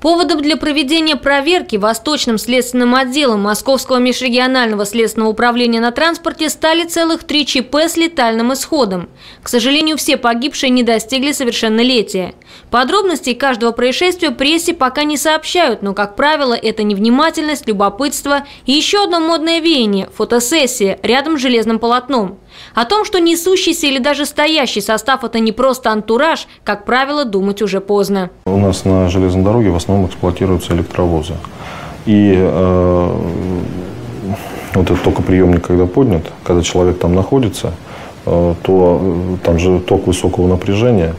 Поводом для проведения проверки Восточным следственным отделом Московского межрегионального следственного управления на транспорте стали целых три ЧП с летальным исходом. К сожалению, все погибшие не достигли совершеннолетия. Подробностей каждого происшествия прессе пока не сообщают, но, как правило, это невнимательность, любопытство и еще одно модное веяние – фотосессия рядом с железным полотном. О том, что несущийся или даже стоящий состав – это не просто антураж, как правило, думать уже поздно. У нас на железной дороге в основном эксплуатируются электровозы. И э, вот этот токоприемник, когда поднят, когда человек там находится, э, то э, там же ток высокого напряжения,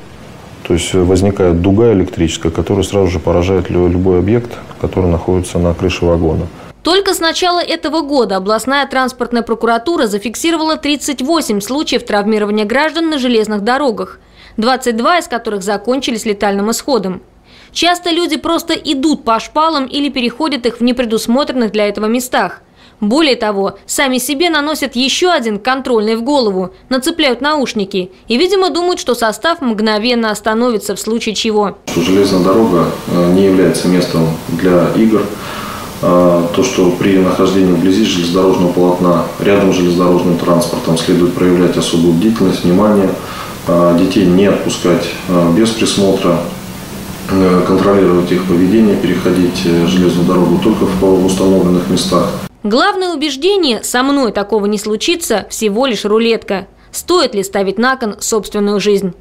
то есть возникает дуга электрическая, которая сразу же поражает любой объект, который находится на крыше вагона. Только с начала этого года областная транспортная прокуратура зафиксировала 38 случаев травмирования граждан на железных дорогах, 22 из которых закончились летальным исходом. Часто люди просто идут по шпалам или переходят их в непредусмотренных для этого местах. Более того, сами себе наносят еще один контрольный в голову, нацепляют наушники и, видимо, думают, что состав мгновенно остановится в случае чего. Железная дорога э, не является местом для игр. А, то, что при нахождении вблизи железнодорожного полотна, рядом с железнодорожным транспортом следует проявлять особую бдительность, внимание, а, детей не отпускать а, без присмотра, э, контролировать их поведение, переходить э, железную дорогу только в установленных местах. Главное убеждение «со мной такого не случится» всего лишь рулетка. Стоит ли ставить на кон собственную жизнь?